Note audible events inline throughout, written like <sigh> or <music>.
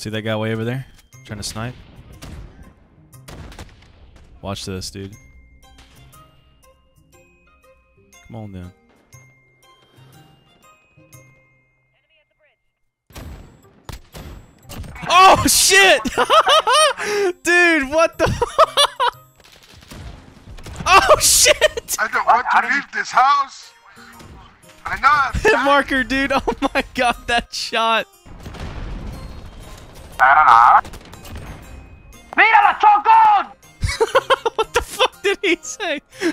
See that guy way over there? Trying to snipe? Watch this, dude. Come on down. Oh shit! <laughs> Dude, what the <laughs> Oh shit! I don't want to leave this house. I know. Hit <laughs> marker, dude. Oh my god, that shot. ¡Míralo, Chocón! <laughs> what the fuck did he say? <laughs>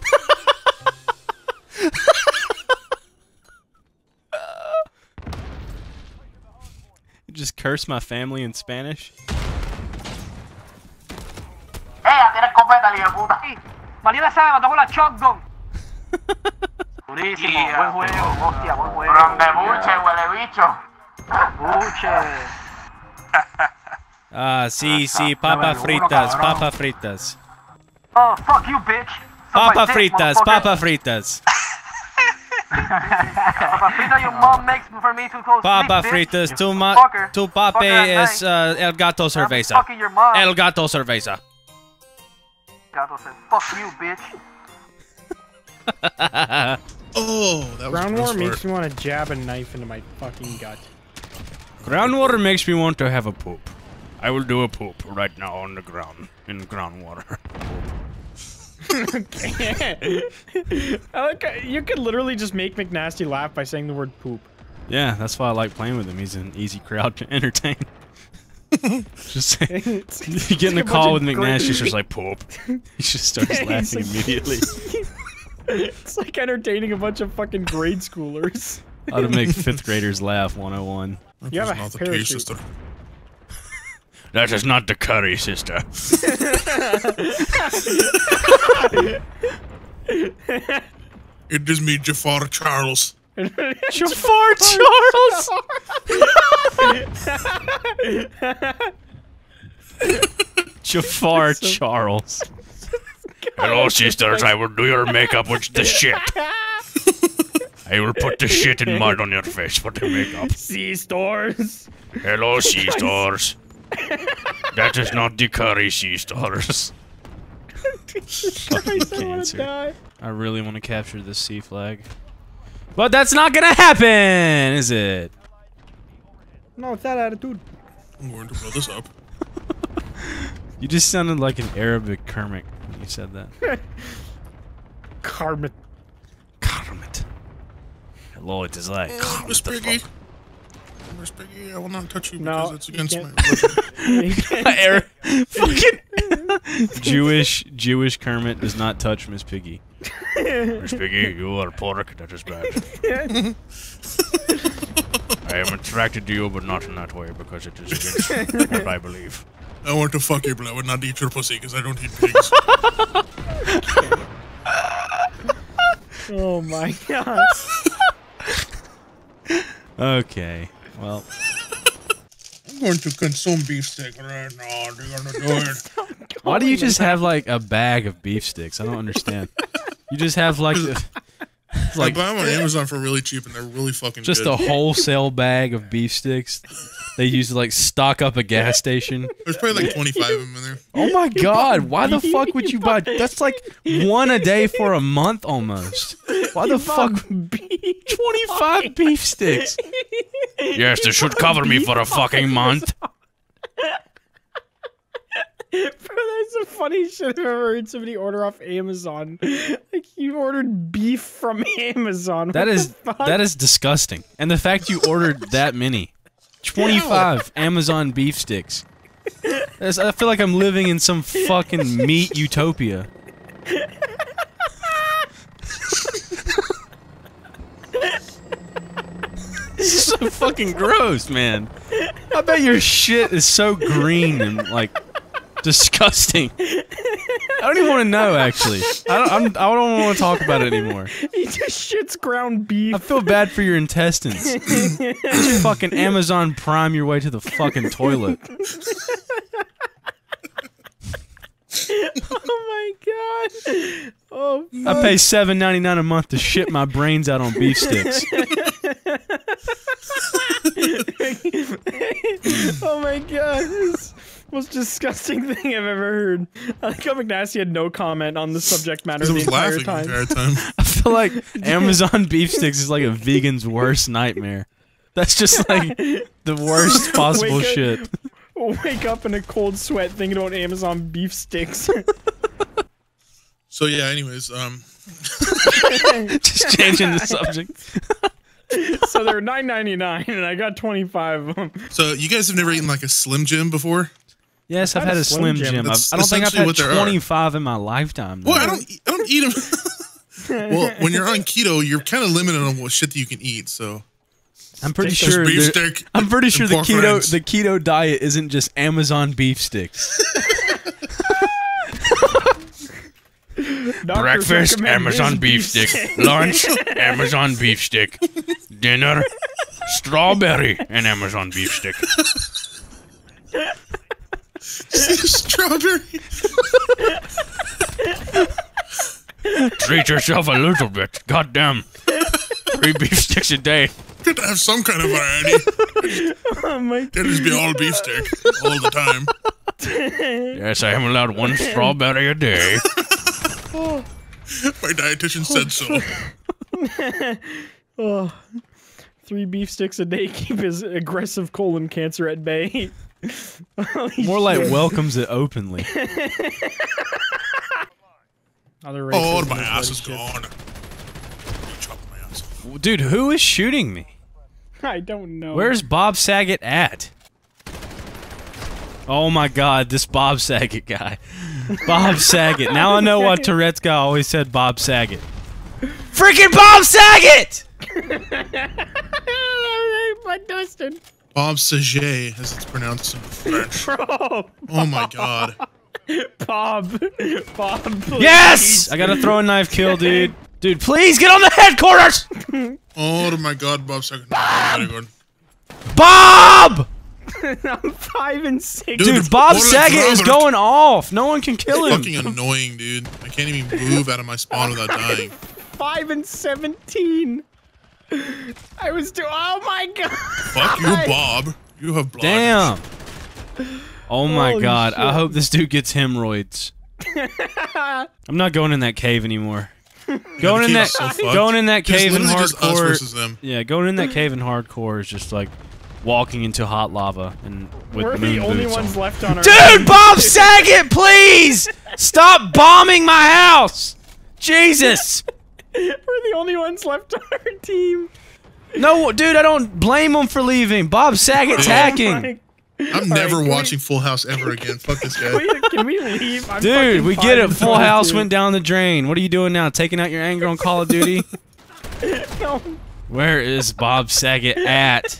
just curse my family in Spanish? ¡Eh, tiene escopeta, líder puta! Maldita sea, me mató con la shotgun. <laughs> Durísimo, buen juego, hostia, buen juego. Ronde buche, huele bicho. Buche. Ah, sí, sí, papa fritas, papa fritas. Oh, fuck you, bitch. Suck Papa dick, fritas, papa fritas. Papa frita your mom makes for me to go Papa sleep, fritas, tu, You ma fucker. tu Fucker papi at es uh, el gato I'm cerveza. fucking your mom. El gato cerveza. Gato said, fuck you, bitch. <laughs> Oh, that was Ground gross war makes me want to jab a knife into my fucking gut. Ground War makes me want to have a poop. I will do a poop right now on the ground in Ground War. I like uh, you could literally just make McNasty laugh by saying the word poop. Yeah, that's why I like playing with him. He's an easy crowd to entertain. <laughs> just say, <laughs> you get in a call with McNasty, great- he's just like poop. <laughs> He just starts laughing like- immediately. it's like entertaining a bunch of fucking grade schoolers. How to make fifth graders laugh 101. You have a not parachute. sister. That is not the curry, sister. It is me, Jafar Charles. Jafar Charles! Jafar Charles. Hello, sisters. I will do your makeup with the shit. I will put the shit and mud on your face for the makeup. C stores. Hello, sea sisters. That is not the curry, sisters. Fucking cancer. Die. I really want to capture this sea flag. But that's not gonna happen, is it? No, it's that attitude. I'm going to blow this up. <laughs> You just sounded like an Arabic Kermit when you said that. Carmet. <laughs> Kermit. Hello, it is I. Miss Kermit the Piggy. Frog. Miss Piggy, I will not touch you No, because it's against my religion. <laughs> Ara- fucking <laughs> Jewish Jewish Kermit does not touch Miss Piggy. <laughs> Miss Piggy, you are pork. That is bad. I am attracted to you, but not in that way because it is against what I believe. I want to fuck you, but I would not eat your pussy because I don't eat pigs. Oh my god. Okay. Well, <laughs> I'm going to consume beef beefsteak right now. They're gonna do it. why do you just have like a bag of beef sticks? I don't understand. You just have like <laughs> the, I like buy them on Amazon for really cheap, and they're really fucking just good. a wholesale bag of beef sticks. They use to like stock up a gas station. There's probably like 25 of them in there. Oh my god, why the fuck would you buy that's like one a day for a month almost. Why the fuck 25 beef sticks? <laughs> Yes, this should cover me for a fucking month. Bro, that's the funniest <laughs> shit I've ever heard somebody order off Amazon. Like you ordered beef from <laughs> Amazon. That what is that is disgusting. And the fact you ordered <laughs> that many. 25 Amazon beef sticks. That's- I feel like I'm living in some fucking meat utopia. this is so fucking gross, man. I bet your shit is so green and like disgusting. I don't even want to know. Actually, I don't. I'm, I don't want to talk about it anymore. he just shits ground beef. I feel bad for your intestines. Just fucking Amazon Prime your way to the fucking toilet. oh my god. Oh, I pay seven ninety nine a month to shit my brains out on beef sticks. <laughs> oh my god. Most disgusting <laughs> thing I've ever heard. I think how McNasty had no comment on the subject matter Because I the was entire laughing time. the entire <laughs> time. I feel like <laughs> Amazon beef sticks is like a vegan's worst nightmare. That's just like the worst possible Wake up- shit. Wake up in a cold sweat thinking about Amazon beef sticks. So yeah. Anyways, um, Just changing the subject. so they're nine ninety nine, and I got twenty five of them. so you guys have never eaten like a Slim Jim before? Yes, I've Had had a a Slim Slim Jim. Jim. I've, That's I don't think I've essentially had what there are. 25 in my lifetime. though. Well, I don't. eat- I don't eat them. well, when you're on keto, you're kind of limited on what shit that you can eat. So I'm pretty There's sure. beef stick I'm pretty sure the keto rinds. the keto diet isn't just Amazon beef sticks. <laughs> Breakfast Amazon this beef stick. <laughs> Lunch Amazon beef stick. <laughs> Dinner strawberry and Amazon beef stick. <laughs> strawberry. <laughs> Treat yourself a little bit. Goddamn. Three beef sticks a day. Good to have some kind of variety. Oh my Can't just be all beef stick all the time. Yes, I am allowed one strawberry a day. My dietitian said so. <laughs> Oh. Three beef sticks a day keep his aggressive colon cancer at bay. Holy More like shit. welcomes it openly. <laughs> Other Oh, my ass is it gone. Ass. Dude, who is shooting me? <laughs> I don't know. Where's Bob Saget at? Oh my god, this Bob Saget guy. Bob <laughs> Saget. Now I know why Tourette's guy always said Bob Saget. Freaking Bob Saget! my Dustin? Bob Saget, as it's pronounced in French. Bro, Oh my god. Bob, Bob. Please. Yes! I gotta throw a knife kill, dude. Dude, please get on the headquarters! Oh my god, Bob Saget. No, very good. Bob! I'm five and six. Dude, Dude, Bob Saget is going off. No one can kill him. Fucking annoying, dude. I can't even move out of my spawn without dying. Five and seventeen. I was doing. Oh my god. Fuck you, <laughs> Bob. You have blood. Damn. Oh my Holy god. I hope this dude gets hemorrhoids. <laughs> I'm not going in that cave anymore. <laughs> Going in that so going in that cave in literally just us hardcore. them. Yeah, going in that cave in hardcore is just like walking into hot lava and with We're moon the only ones on. left on our. Dude, Bob Saget, please stop bombing my house. Jesus. We're the only ones left on our team. No, dude, I don't blame him for leaving. Bob Saget's Dude. hacking. I'm never can we- watching Full House ever again. Fuck this can, guy. <laughs> we, can we leave? I'm Dude, we get it. Full House 22. went down the drain. What are you doing now? Taking out your anger on Call of Duty? <laughs> No. Where is Bob Saget at?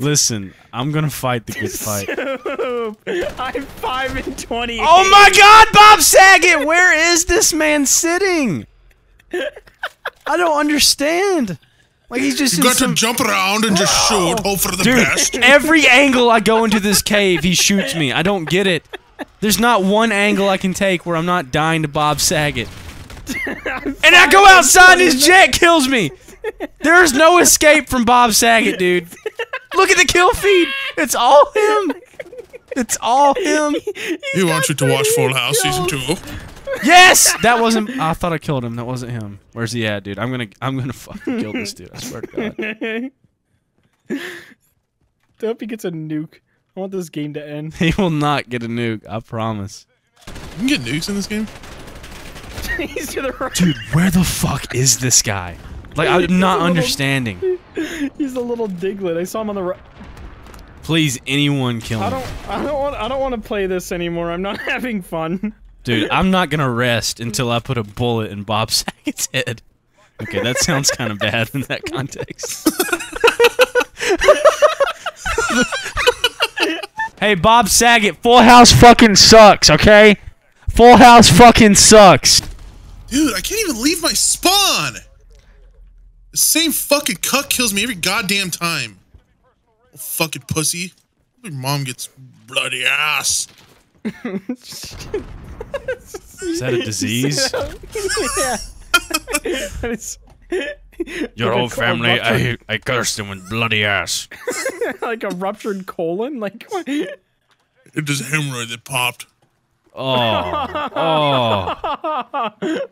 Listen, I'm gonna fight the good fight. <laughs> I'm five and twenty. Oh my god, Bob Saget! Where is this man sitting? I don't understand. Like he's just You got some- to jump around and just shoot, hope for the Dude, best. every angle I go into this cave, he shoots me. I don't get it. There's not one angle I can take where I'm not dying to Bob Saget. And I go outside and his jet kills me. There's no escape from Bob Saget, dude. Look at the kill feed. It's all him. It's all him. He wants you to watch Full House season two. Yes, <laughs> that wasn't. I thought I killed him. That wasn't him. Where's he at, dude? I'm gonna, I'm gonna fucking kill this dude. I swear to God. <laughs> I hope he gets a nuke. I want this game to end. He will not get a nuke. I promise. You can get nukes in this game. <laughs> He's to the right. Dude, where the fuck is this guy? Like, I'm not understanding. He's a little Diglett. I saw him on the right. Please, anyone kill him. I don't. I don't want. I don't want to play this anymore. I'm not having fun. Dude, <laughs> I'm not gonna rest until I put a bullet in Bob Saget's head. Okay, that sounds kind of bad in that context. <laughs> hey, Bob Saget, Full House fucking sucks, okay? Full House fucking sucks. Dude, I can't even leave my spawn. The same fucking cuck kills me every goddamn time. Oh, fucking pussy. Your mom gets bloody ass. <laughs> <laughs> Is that a <laughs> disease? yeah. <laughs> Your whole family, I, I cursed him with bloody ass. like a ruptured colon. Like what? It just hemorrhoid that popped. Oh, oh,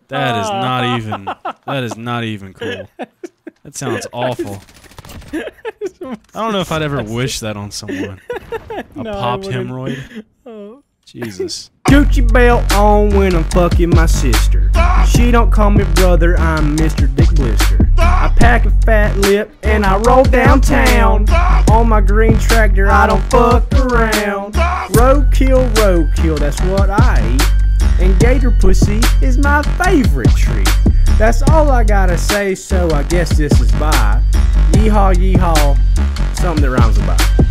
that is not even. That is not even cool. That sounds awful. I don't know if I'd ever wish that on someone. A No, popped wouldn't. hemorrhoid. Oh. Jesus. <laughs> Gucci belt on when I'm fucking my sister. She don't call me brother, I'm Mr. Dick Blister. I pack a fat lip and I roll downtown. On my green tractor, I don't fuck around. Roadkill, roadkill, that's what I eat. And gator pussy is my favorite treat. That's all I gotta say, so I guess this is bye. Yeehaw, yeehaw, something that rhymes with bye.